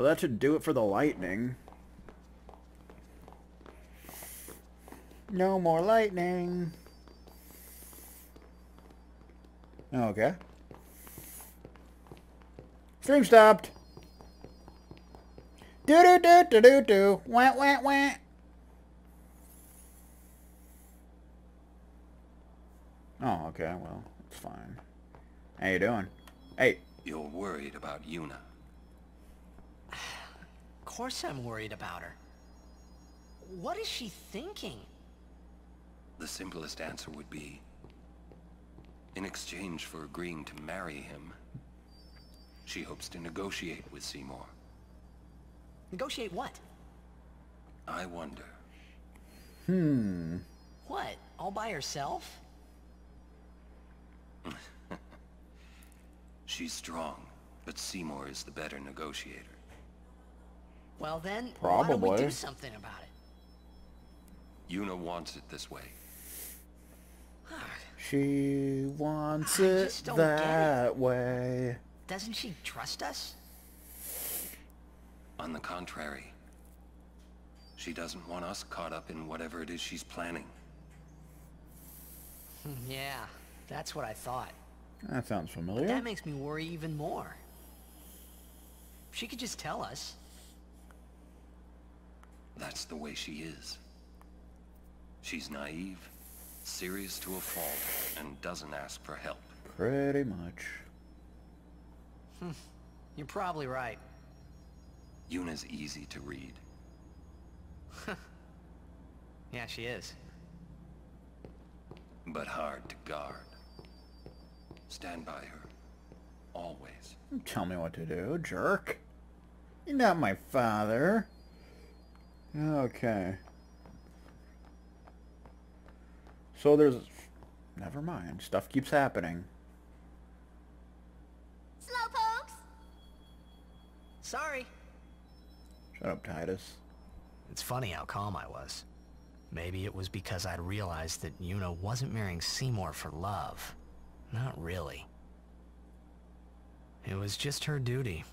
So that should do it for the lightning. No more lightning. Okay. Stream stopped. Do do do do do do. Wah wah wah. Oh, okay. Well, it's fine. How you doing? Hey. You're worried about Yuna. Of course I'm worried about her. What is she thinking? The simplest answer would be, in exchange for agreeing to marry him, she hopes to negotiate with Seymour. Negotiate what? I wonder. Hmm. What? All by herself? She's strong, but Seymour is the better negotiator. Well then, why don't we Probably. do something about it? Yuna wants it this way. She wants it just it. that way. Doesn't she trust us? On the contrary, she doesn't want us caught up in whatever it is she's planning. Yeah, that's what I thought. That sounds familiar. That makes me worry even more. She could just tell us. That's the way she is. She's naive, serious to a fault, and doesn't ask for help. Pretty much. Hmm. You're probably right. Yuna's easy to read. Yeah, she is. but hard to guard. Stand by her. Always. Tell me what to do, jerk. You're not my father. Okay. So there's... Never mind. Stuff keeps happening. Slowpokes! Sorry. Shut up, Tidus. It's funny how calm I was. Maybe it was because I'd realized that Yuna wasn't marrying Seymour for love. Not really. It was just her duty.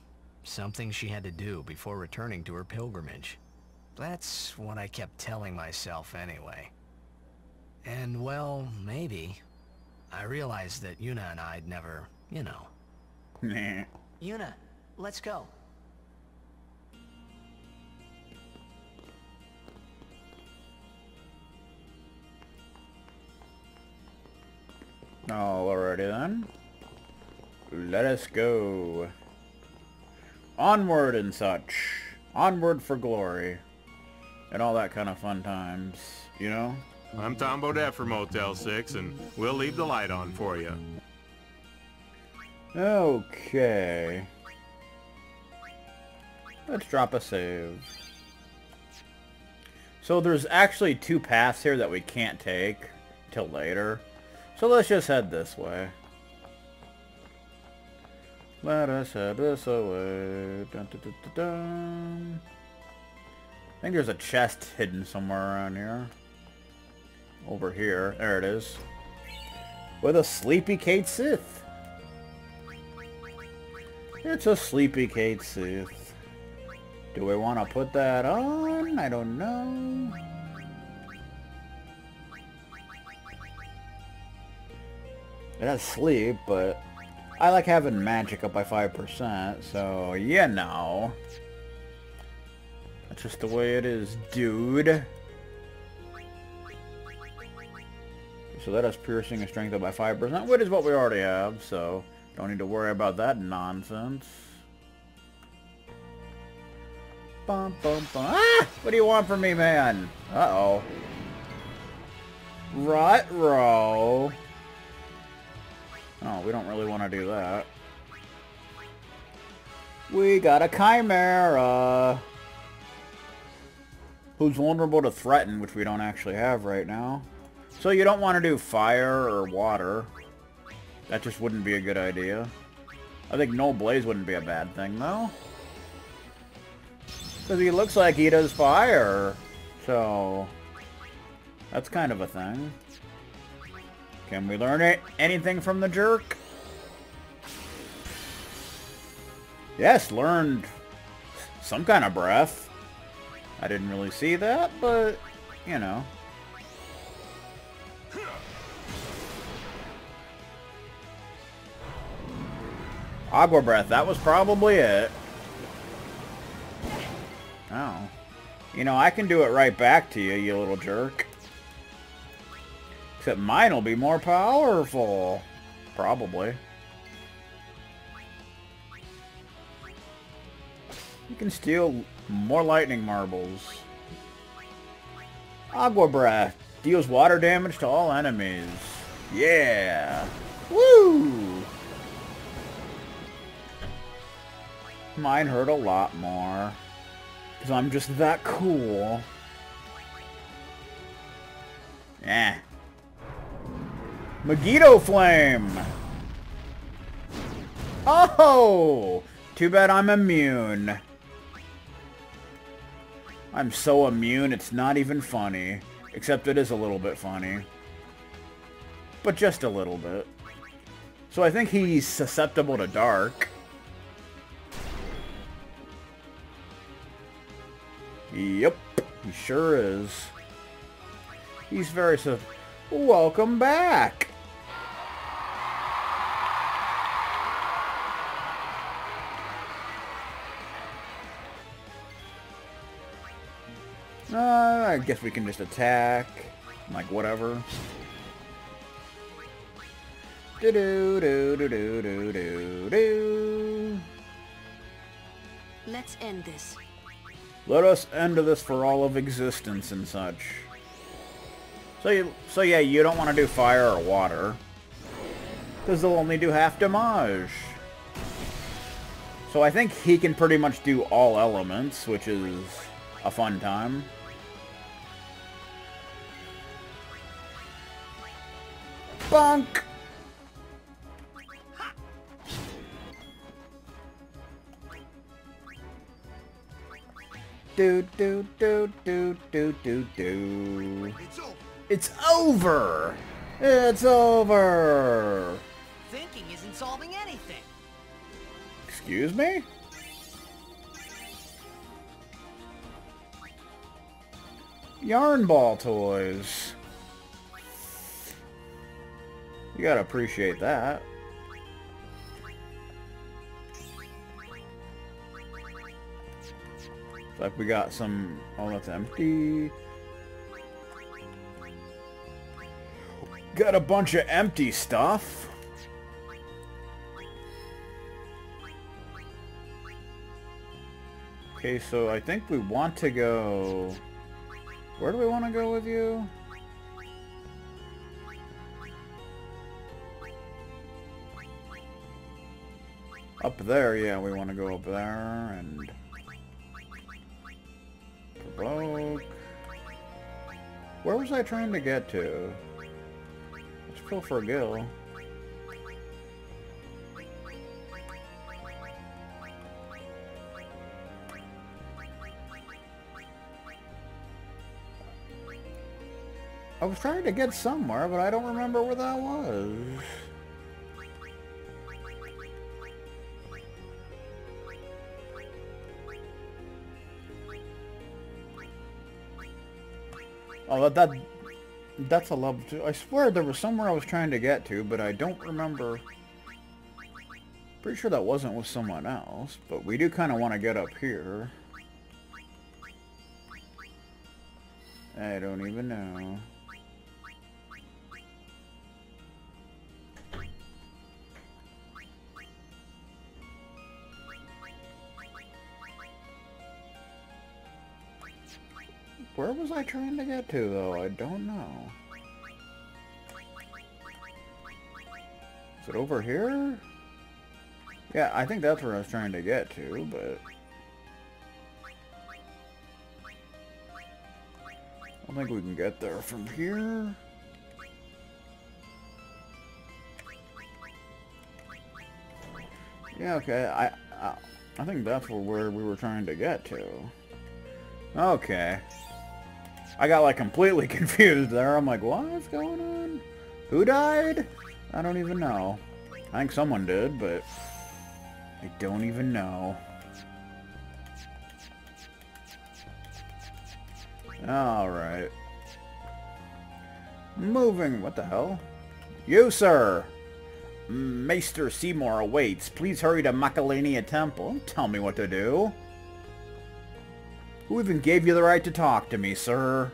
Something she had to do before returning to her pilgrimage. That's what I kept telling myself anyway. And well, maybe. I realized that Yuna and I'd never, you know. Nah. Yuna, let's go. Alrighty then. Let us go. Onward and such. Onward for glory. And all that kind of fun times, you know? I'm Tom Bodette for Motel 6, and we'll leave the light on for you. Okay. Let's drop a save. So there's actually two paths here that we can't take till later. So let's just head this way. Let us head this way. Dun, dun, dun, dun, dun. I think there's a chest hidden somewhere around here. Over here. There it is. With a Sleepy Cait Sith. It's a Sleepy Cait Sith. Do we want to put that on? I don't know. It has sleep, but I like having magic up by 5%, so you know. That's just the way it is, dude. So that has piercing and strength up by 5%, which is what we already have, so don't need to worry about that nonsense. Bum, bum, bum. Ah! What do you want from me, man? Uh-oh. Rut-row. Oh, we don't really want to do that. We got a Chimera. Who's vulnerable to threaten, which we don't actually have right now. So you don't want to do fire or water. That just wouldn't be a good idea. I think NulBlaze wouldn't be a bad thing, though. Because he looks like he does fire. So, that's kind of a thing. Can we learn it? anything from the jerk? Yes, learned some kind of breath. I didn't really see that, but, you know. Aqua breath, that was probably it. Oh. You know, I can do it right back to you, you little jerk. Except mine will be more powerful. Probably. You can steal more lightning marbles. Aqua Breath. Deals water damage to all enemies. Yeah. Woo! Mine hurt a lot more. Because I'm just that cool. Yeah. Megiddo Flame! Oh! Too bad I'm immune. I'm so immune, it's not even funny. Except it is a little bit funny. But just a little bit. So I think he's susceptible to dark. Yep, he sure is. He's very so. Welcome back! I guess we can just attack. Like, whatever. Do do do do do do do do. Let's end this. Let us end this for all of existence and such. So you, so yeah, you don't want to do fire or water. Because they'll only do half damage. So I think he can pretty much do all elements, which is a fun time. Do do do do do do do. It's over. It's over. Thinking isn't solving anything. Excuse me? Yarn ball toys. You gotta appreciate that. Like we got some... Oh, that's empty. Got a bunch of empty stuff. Okay, so I think we want to go... Where do we want to go with you? Up there, yeah, we want to go up there, and... Provoke... Where was I trying to get to? Let's go for a gil. I was trying to get somewhere, but I don't remember where that was. Oh, that, that that's a level two. I swear there was somewhere I was trying to get to, but I don't remember. Pretty sure that wasn't with someone else, but we do kind of want to get up here. I don't even know. Where was I trying to get to, though? I don't know. Is it over here? Yeah, I think that's where I was trying to get to, but... I think we can get there from here. Yeah, okay, I, I, I think that's where we were trying to get to. Okay. I got like completely confused there. I'm like, what's going on? Who died? I don't even know. I think someone did, but I don't even know. Alright. Moving. What the hell? You, sir! Maester Seymour awaits. Please hurry to Macalania Temple. Tell me what to do. Who even gave you the right to talk to me, sir?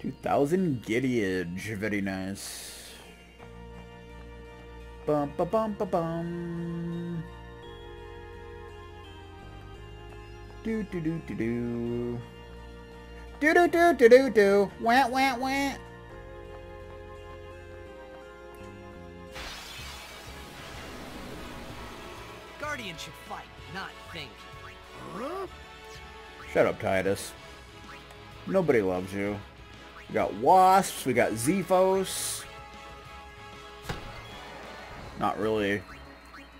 2000 Gideage. Very nice. Bum ba bum ba bum. Do do do do do. Do do do do do do. Wah wah wah. Guardian should fight, not think. Shut up, Tidus. Nobody loves you. We got Wasps, we got Xiphos. Not really...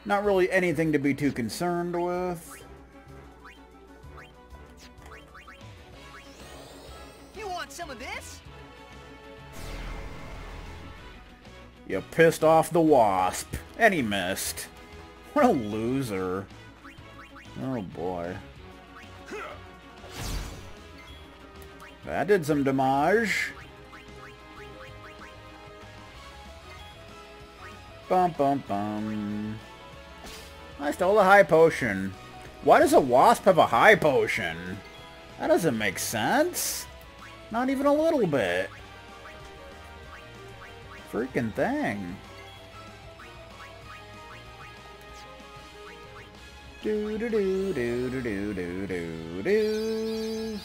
Not really anything to be too concerned with. You want some of this? You pissed off the Wasp. And he missed. What a loser. Oh boy. That did some damage. Bum bum bum. I stole a high potion. Why does a wasp have a high potion? That doesn't make sense. Not even a little bit. Freaking thing. Do do do do do do do do do.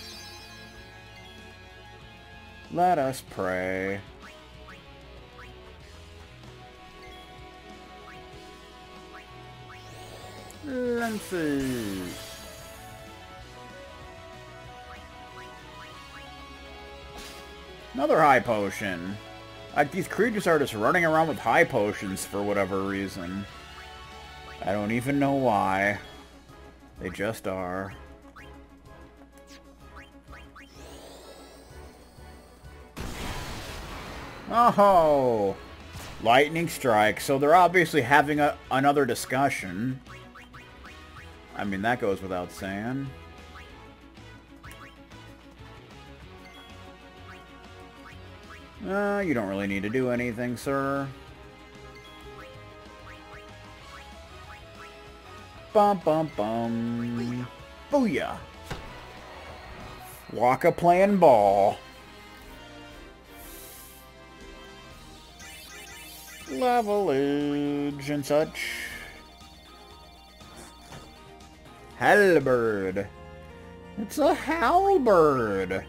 Let us pray. Lenses. Another high potion. Like, these creatures are just running around with high potions for whatever reason. I don't even know why. They just are. Oh! Lightning strike. So they're obviously having a, another discussion. I mean, that goes without saying. Uh, you don't really need to do anything, sir. Bum bum bum. Booyah. Wakka playing ball. Levelage and such. Halberd. It's a halberd.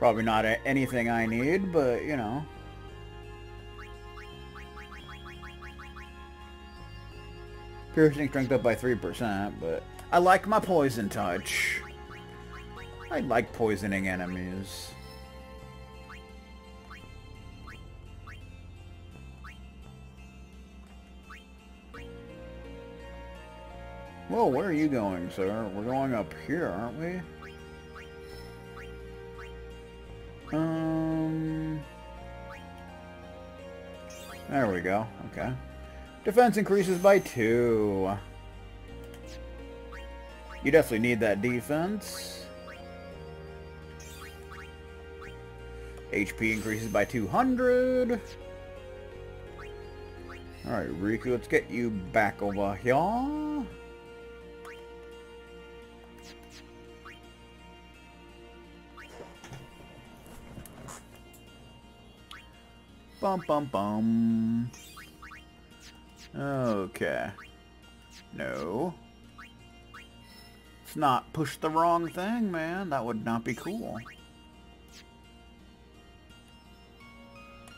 Probably not anything I need, but, you know. Piercing strength up by 3%, but I like my poison touch. I like poisoning enemies. Whoa, where are you going, sir? We're going up here, aren't we? Um... There we go. Okay. Defense increases by two. You definitely need that defense. HP increases by 200. Alright, Rikku, let's get you back over here. Bum bum bum. Okay. No. Let's not push the wrong thing, man. That would not be cool.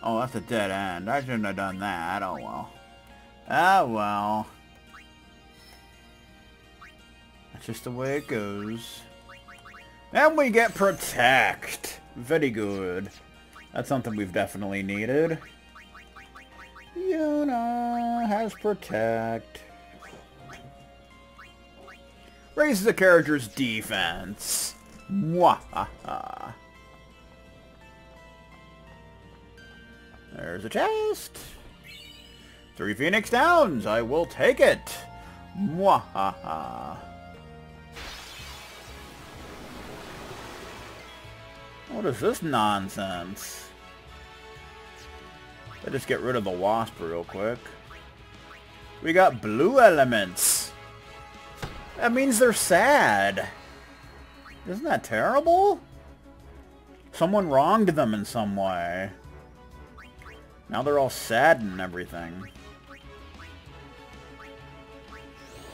Oh, that's a dead end. I shouldn't have done that. Oh, well. Oh, well. That's just the way it goes. And we get Protect. Very good. That's something we've definitely needed. Yuna has Protect. Raises the character's defense. Mwahaha. There's a chest. Three Phoenix Downs. I will take it. Mwahaha. What is this nonsense? Let's just get rid of the wasp real quick. We got blue elements. That means they're sad. Isn't that terrible? Someone wronged them in some way. Now they're all sad and everything.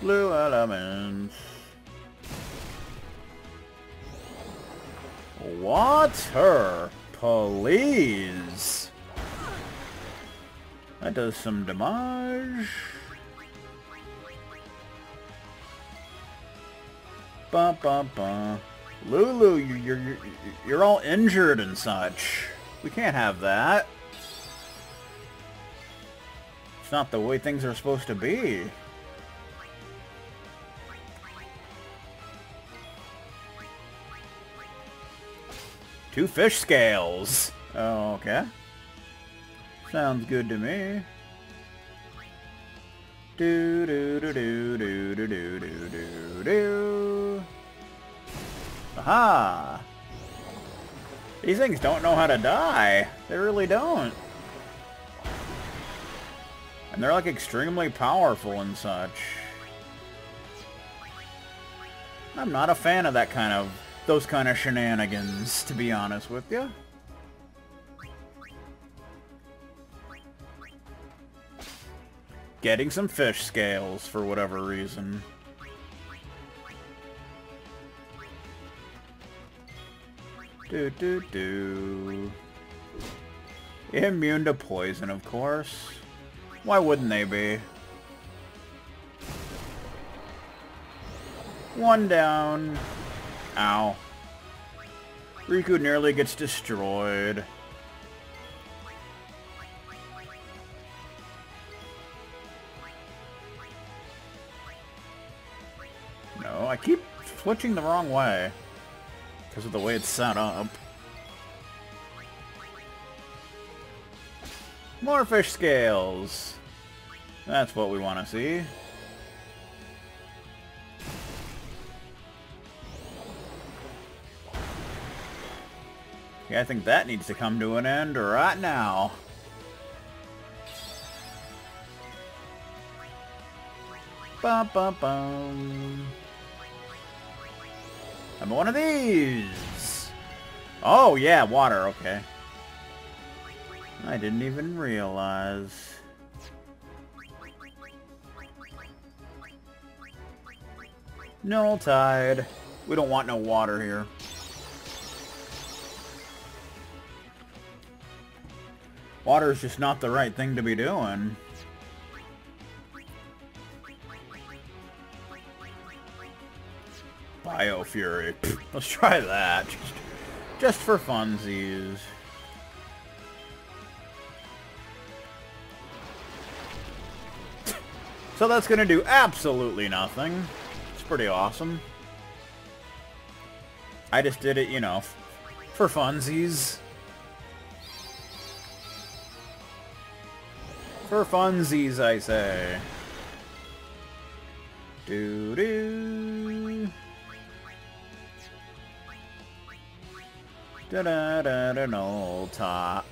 Blue elements. Water, please. That does some damage. Bum bum bum. Lulu, you- you're, you're you're all injured and such. We can't have that. It's not the way things are supposed to be. Two fish scales. Oh, okay. Sounds good to me. Do do do do do do do do do do. Aha! These things don't know how to die. They really don't. And they're like extremely powerful and such. I'm not a fan of that kind of, those kind of shenanigans, to be honest with you. Getting some fish scales for whatever reason. Do do do. Immune to poison, of course. Why wouldn't they be? One down. Ow. Rikku nearly gets destroyed. Switching the wrong way. Because of the way it's set up. More fish scales. That's what we want to see. Yeah, I think that needs to come to an end right now. Bum bum bum. I'm one of these. Oh yeah, water. Okay. I didn't even realize. NulTide. We don't want no water here. Water is just not the right thing to be doing. Biofury. Let's try that. Just, just for funsies. So that's going to do absolutely nothing. It's pretty awesome. I just did it, you know, for funsies. For funsies, I say. Do Da da da da NulTide.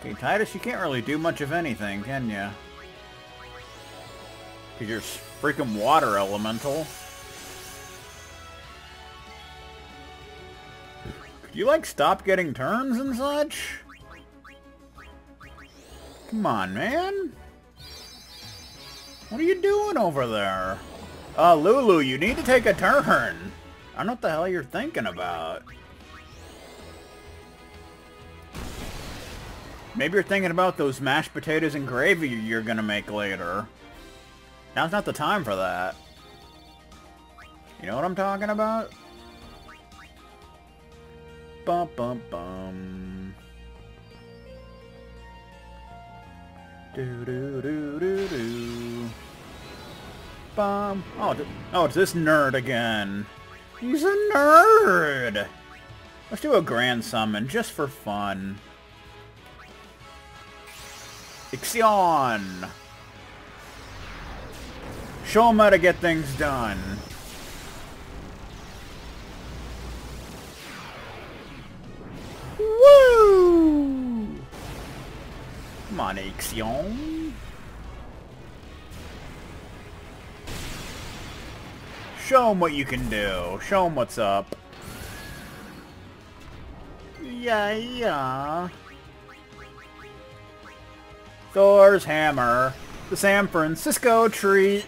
Okay, Tidus, you can't really do much of anything, can ya? Cause you're freaking water elemental. Could you like stop getting turns and such? Come on, man. What are you doing over there? Uh, Lulu, you need to take a turn. I don't know what the hell you're thinking about. Maybe you're thinking about those mashed potatoes and gravy you're gonna make later. Now's not the time for that. You know what I'm talking about? Bum bum bum. Do do do do do. Oh, oh, it's this nerd again. He's a nerd. Let's do a grand summon just for fun. Ixion! Show him how to get things done. Woo! Come on, Ixion. Show them what you can do. Show them what's up. Yeah, yeah. Thor's hammer. The San Francisco treat.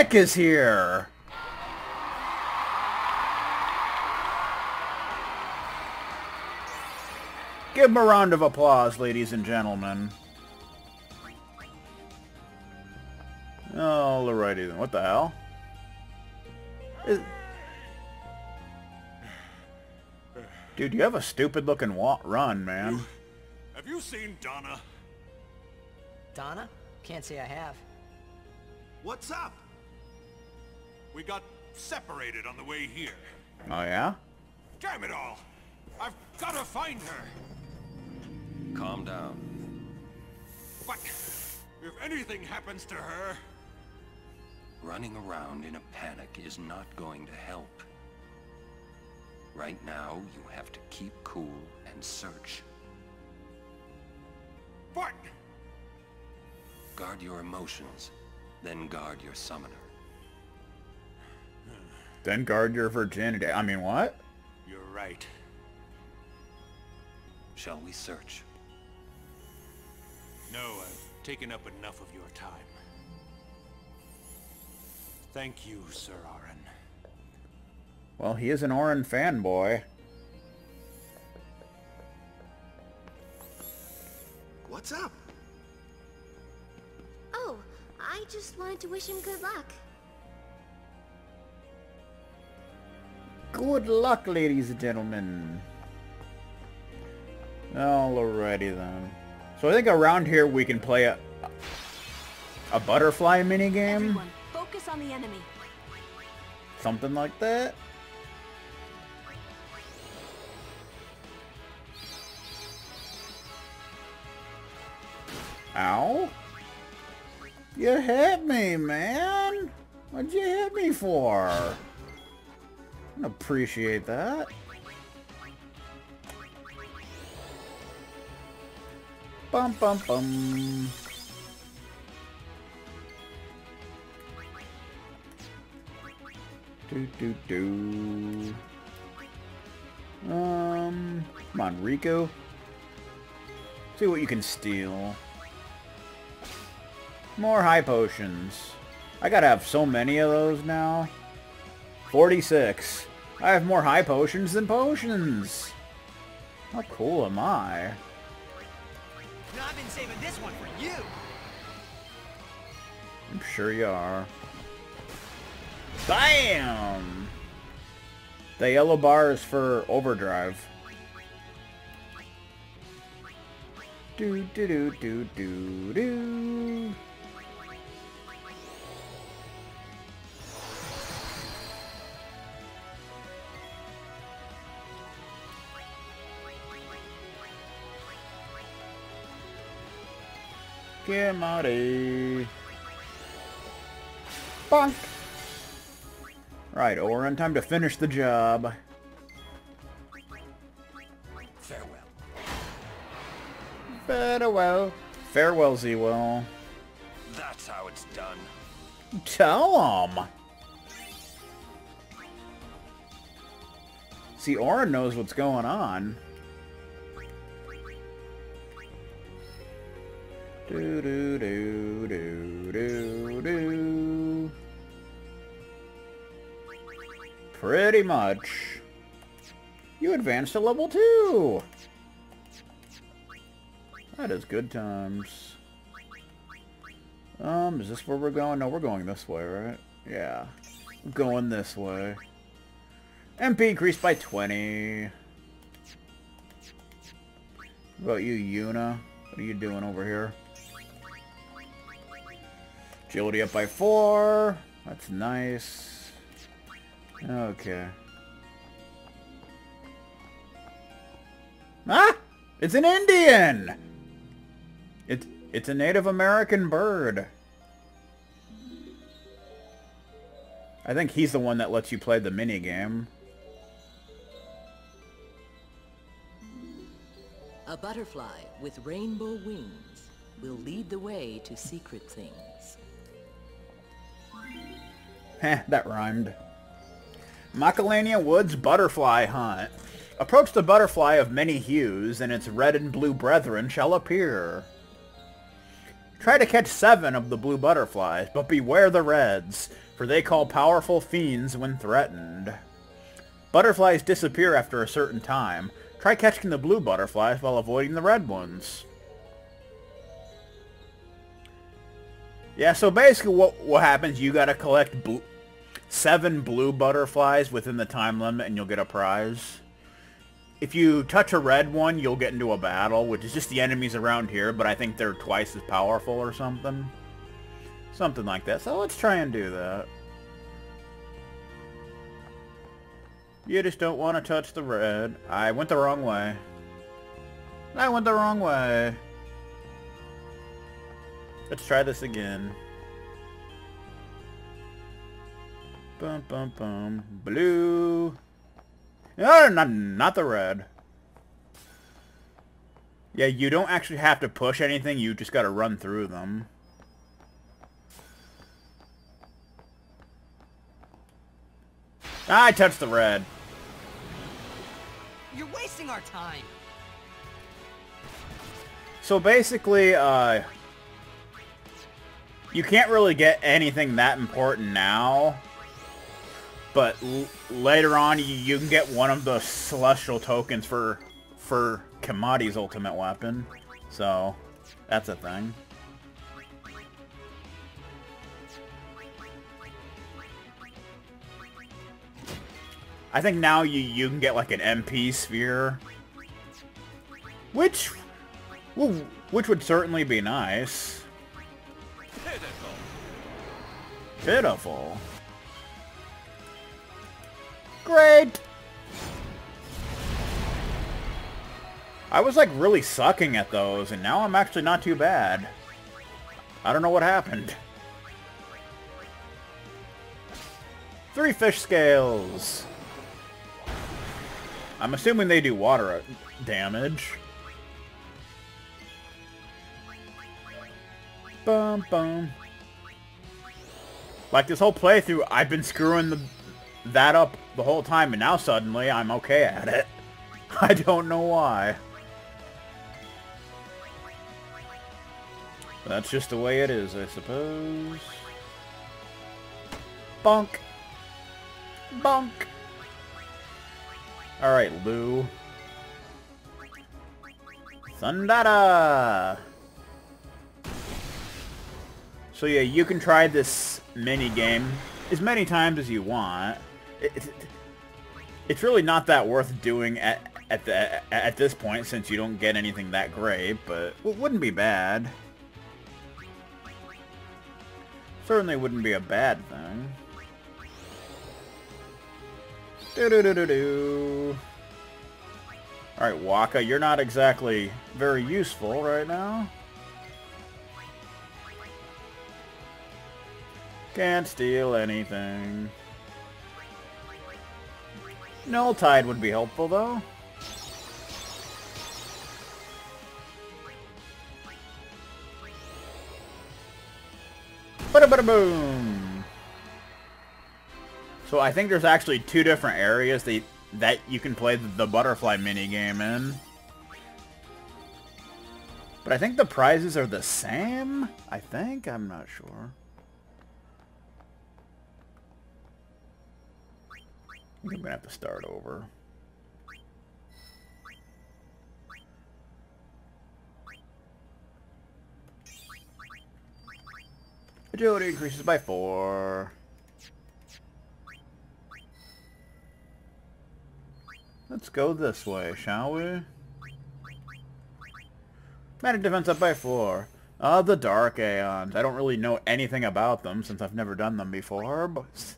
Fanatic is here! Give him a round of applause, ladies and gentlemen. Alrighty then. What the hell? Is... Dude, you have a stupid looking run, man. Have you seen Dona? Dona? Can't say I have. What's up? We got separated on the way here. Oh yeah? Damn it all! I've got to find her! Calm down. But if anything happens to her... Running around in a panic is not going to help. Right now, you have to keep cool and search. But... Guard your emotions, then guard your summoner. Then guard your virginity. I mean, what? You're right. Shall we search? No, I've taken up enough of your time. Thank you, Sir Auron. Well, he is an Auron fanboy. What's up? Oh, I just wanted to wish him good luck. Good luck, ladies and gentlemen. Alrighty then. So I think around here we can play a a butterfly minigame. Everyone, focus on the enemy. Something like that. Ow. You hit me, man. What'd you hit me for? Appreciate that. Bum bum bum. Do do do. Um, come on, Rikku. See what you can steal. More high potions. I gotta have so many of those now. 46. I have more high potions than potions. How cool am I? I've been saving this one for you. I'm sure you are. Bam! The yellow bar is for overdrive. Do do do do do do. Get Marty. Bonk. Right, Auron, time to finish the job. Farewell. Farewell. Farewell, Zewell. That's how it's done. Tell him. See, Auron knows what's going on. Do do do do do do. Pretty much. You advanced to level 2! That is good times. Um, is this where we're going? No, we're going this way, right? Yeah. Going this way. MP increased by 20. What about you, Yuna? What are you doing over here? Agility up by four. That's nice. Okay. Ah! It's an Indian! It's, it's a Native American bird. I think he's the one that lets you play the minigame. A butterfly with rainbow wings will lead the way to secret things. Heh, that rhymed. Macalania Woods Butterfly Hunt. Approach the butterfly of many hues, and its red and blue brethren shall appear. Try to catch seven of the blue butterflies, but beware the reds, for they call powerful fiends when threatened. Butterflies disappear after a certain time. Try catching the blue butterflies while avoiding the red ones. Yeah, so basically what, what happens, you gotta collect blue, seven blue butterflies within the time limit and you'll get a prize. If you touch a red one, you'll get into a battle, which is just the enemies around here, but I think they're twice as powerful or something. Something like that. So let's try and do that. You just don't want to touch the red. I went the wrong way. I went the wrong way. Let's try this again. Bum bum bum. Blue. No, not, not the red. Yeah, you don't actually have to push anything, you just gotta run through them. I touched the red. You're wasting our time. So basically, uh, you can't really get anything that important now. But later on, you, you can get one of the celestial tokens for for Kimahri's ultimate weapon. So, that's a thing. I think now you, you can get like an MP sphere. Which, well, which would certainly be nice. Pitiful. Pitiful. Great! I was like really sucking at those, and now I'm actually not too bad. I don't know what happened. Three fish scales. I'm assuming they do water uh, damage. Bum bum. Like this whole playthrough, I've been screwing the that up the whole time, and now suddenly I'm okay at it. I don't know why. That's just the way it is, I suppose. Bonk. Bonk. Alright, Lou. Thundara! So yeah, you can try this mini game as many times as you want. It, it's really not that worth doing at at the at this point since you don't get anything that great, but it wouldn't be bad. Certainly wouldn't be a bad thing. Do do do do do. Alright, Wakka, you're not exactly very useful right now. Can't steal anything. Null Tide would be helpful, though. Bada bada boom! So I think there's actually two different areas that, that you can play the butterfly minigame in. But I think the prizes are the same? I think? I'm not sure. I'm gonna have to start over. Agility increases by four. Let's go this way, shall we? Magic defense up by four. Uh, the Dark Aeons. I don't really know anything about them since I've never done them before, but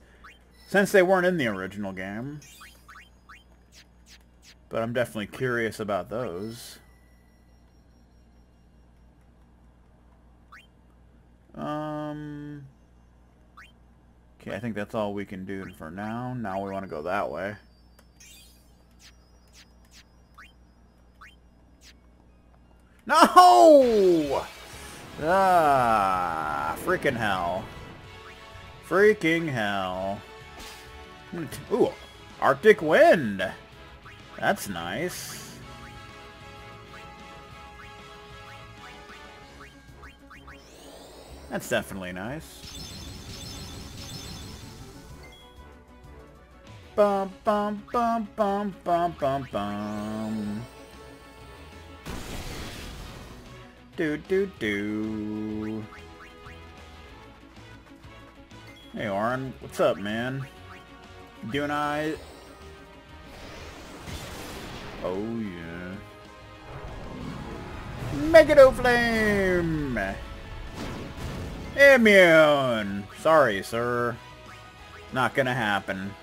since they weren't in the original game. But I'm definitely curious about those. Um... Okay, I think that's all we can do for now. Now we want to go that way. No! Ah, freaking hell. Freaking hell. Hmm. Ooh, Arctic Wind. That's nice. That's definitely nice. Bum bum bum bum bum bum bum. Do do do. Hey Auron, what's up, man? Doing I? Oh yeah. Megado Flame! Immune! Sorry, sir. Not gonna happen.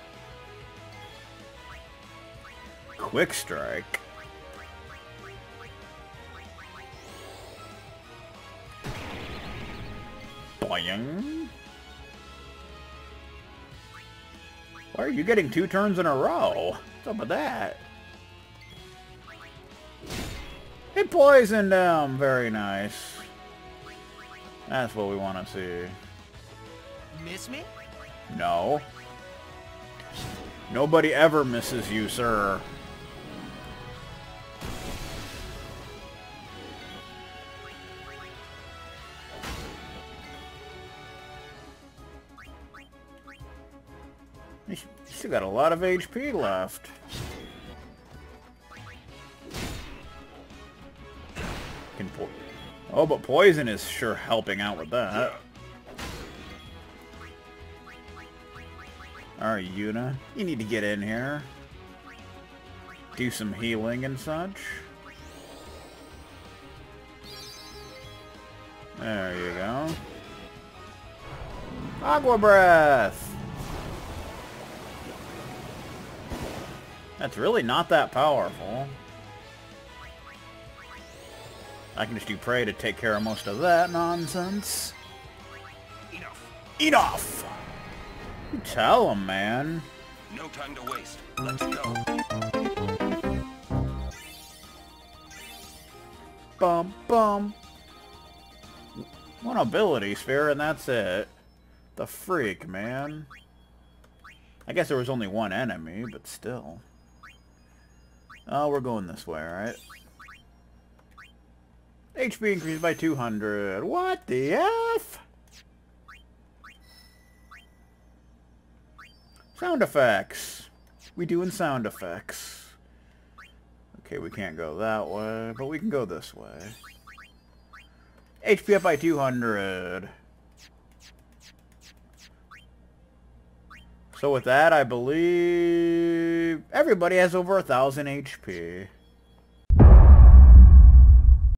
Quick Strike. Boing. Why are you getting two turns in a row? What's up with that? It poisoned him. Very nice. That's what we want to see. Miss me? No. Nobody ever misses you, sir. Still got a lot of HP left. Oh, but poison is sure helping out with that. Alright, Yuna. You need to get in here. Do some healing and such. There you go. Aqua Breath! That's really not that powerful. I can just do pray to take care of most of that nonsense. Enough. Enough! You tell him, man. No time to waste. Let's go. Bum bum. One ability sphere and that's it. The freak, man. I guess there was only one enemy, but still. Oh, we're going this way, alright? HP increased by 200. What the F? Sound effects. We doing sound effects. Okay, we can't go that way, but we can go this way. HP up by 200. So with that, I believe everybody has over a thousand HP.